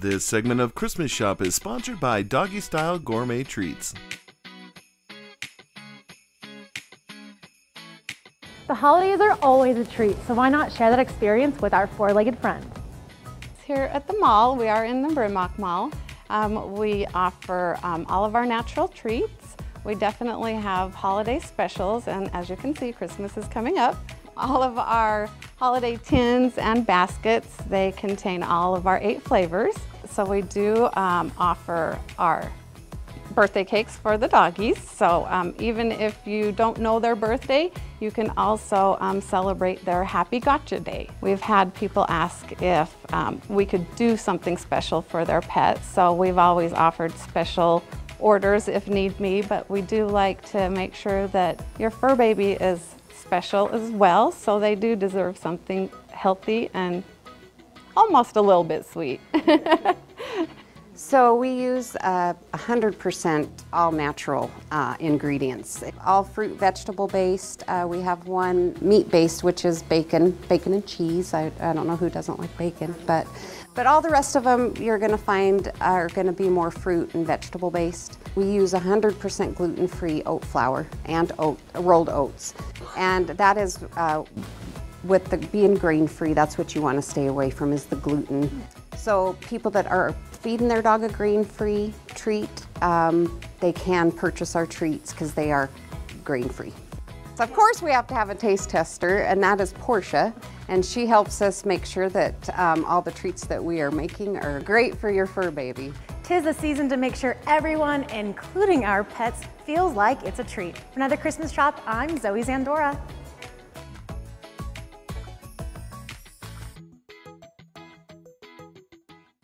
This segment of Christmas Shoppe is sponsored by Doggie Style Gourmet Treats. The holidays are always a treat, so why not share that experience with our four-legged friends? Here at the mall, we are in the Bryn Mall. Um, we offer um, all of our natural treats. We definitely have holiday specials, and as you can see, Christmas is coming up. All of our holiday tins and baskets, they contain all of our eight flavors. So we do um, offer our birthday cakes for the doggies. So um, even if you don't know their birthday, you can also um, celebrate their happy gotcha day. We've had people ask if um, we could do something special for their pets. So we've always offered special orders if need be, but we do like to make sure that your fur baby is special as well. So they do deserve something healthy and almost a little bit sweet. So we use uh, 100% all natural uh, ingredients, all fruit vegetable based. Uh, we have one meat based, which is bacon, bacon and cheese. I, I don't know who doesn't like bacon, but but all the rest of them you're going to find are going to be more fruit and vegetable based. We use 100% gluten free oat flour and oat, rolled oats, and that is uh, with the being grain free. That's what you want to stay away from is the gluten. So people that are feeding their dog a grain-free treat, um, they can purchase our treats because they are grain-free. So of course we have to have a taste tester and that is Portia and she helps us make sure that um, all the treats that we are making are great for your fur baby. Tis the season to make sure everyone, including our pets, feels like it's a treat. For another Christmas Shoppe, I'm Zoe Zandora.